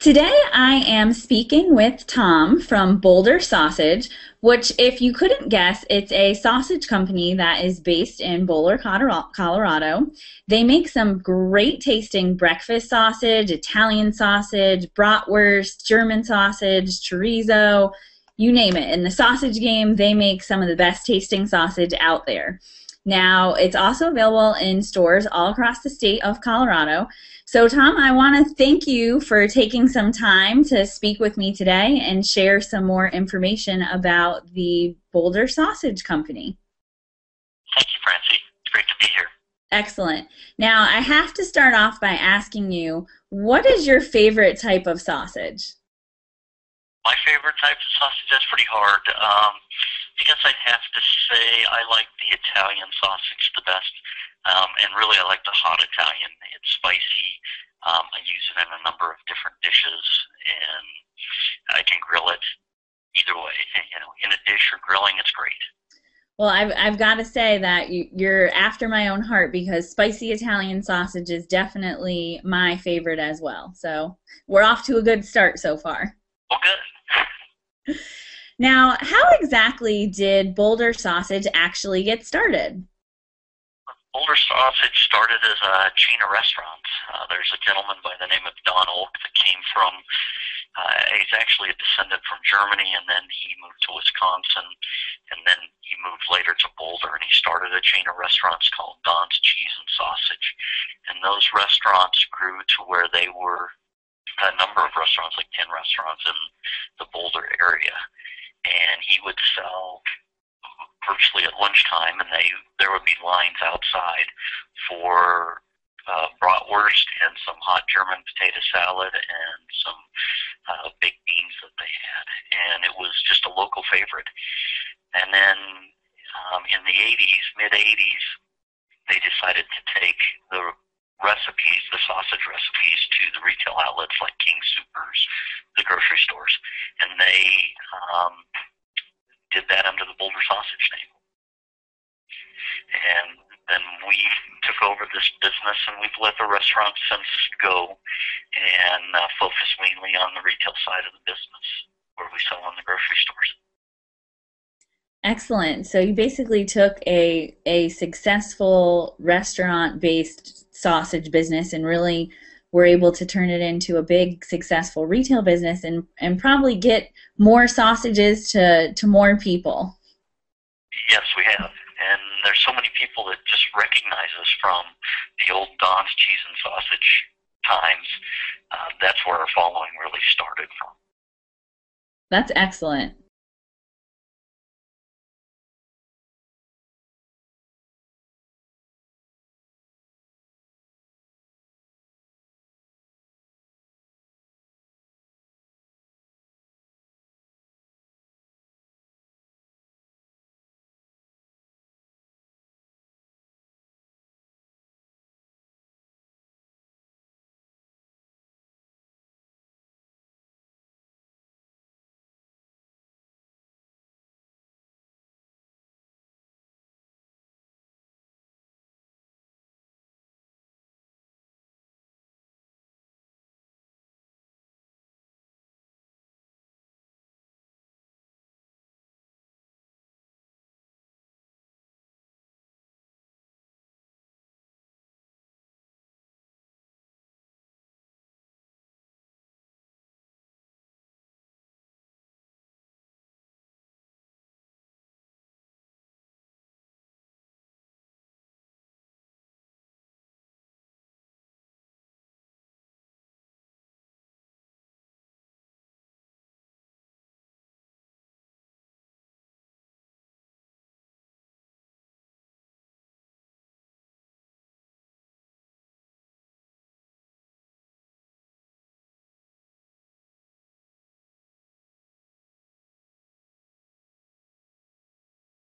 Today I am speaking with Tom from Boulder Sausage, which, if you couldn't guess, it's a sausage company that is based in Boulder, Colorado. They make some great tasting breakfast sausage, Italian sausage, bratwurst, German sausage, chorizo, you name it. In the sausage game, they make some of the best tasting sausage out there. Now, it's also available in stores all across the state of Colorado. So, Tom, I want to thank you for taking some time to speak with me today and share some more information about the Boulder Sausage Company. Thank you, Francie. It's great to be here. Excellent. Now, I have to start off by asking you what is your favorite type of sausage? My favorite type of sausage, that's pretty hard. Um, I guess I'd have to say I like the Italian sausage the best. Um, and really, I like the hot Italian. It's spicy. Um, I use it in a number of different dishes, and I can grill it either way. You know, in a dish or grilling, it's great. Well, I've I've got to say that you, you're after my own heart because spicy Italian sausage is definitely my favorite as well. So we're off to a good start so far. Well, good. Now, how exactly did Boulder Sausage actually get started? Boulder Sausage started as a chain of restaurants. Uh, there's a gentleman by the name of Don Oak that came from, uh, he's actually a descendant from Germany, and then he moved to Wisconsin, and then he moved later to Boulder, and he started a chain of restaurants called Don's Cheese and Sausage. And those restaurants grew to where they were a number of restaurants, like 10 restaurants in the Boulder area. And he would sell virtually at lunchtime, and they there would be lines outside for uh, bratwurst and some hot German potato salad and some uh, baked beans that they had, and it was just a local favorite. And then um, in the 80s, mid 80s, they decided to take the recipes, the sausage recipes, to the retail outlets like King Soopers, the grocery stores, and they um, did that under the Boulder Sausage name. And then we took over this business and we've let the restaurant since go and uh, focus mainly on the retail side of the business where we sell in the grocery stores. Excellent. So you basically took a a successful restaurant based sausage business and really were able to turn it into a big successful retail business and, and probably get more sausages to, to more people. Yes, we have. And there's so many people that just recognize us from the old Don's cheese and sausage times. Uh, that's where our following really started from. That's excellent.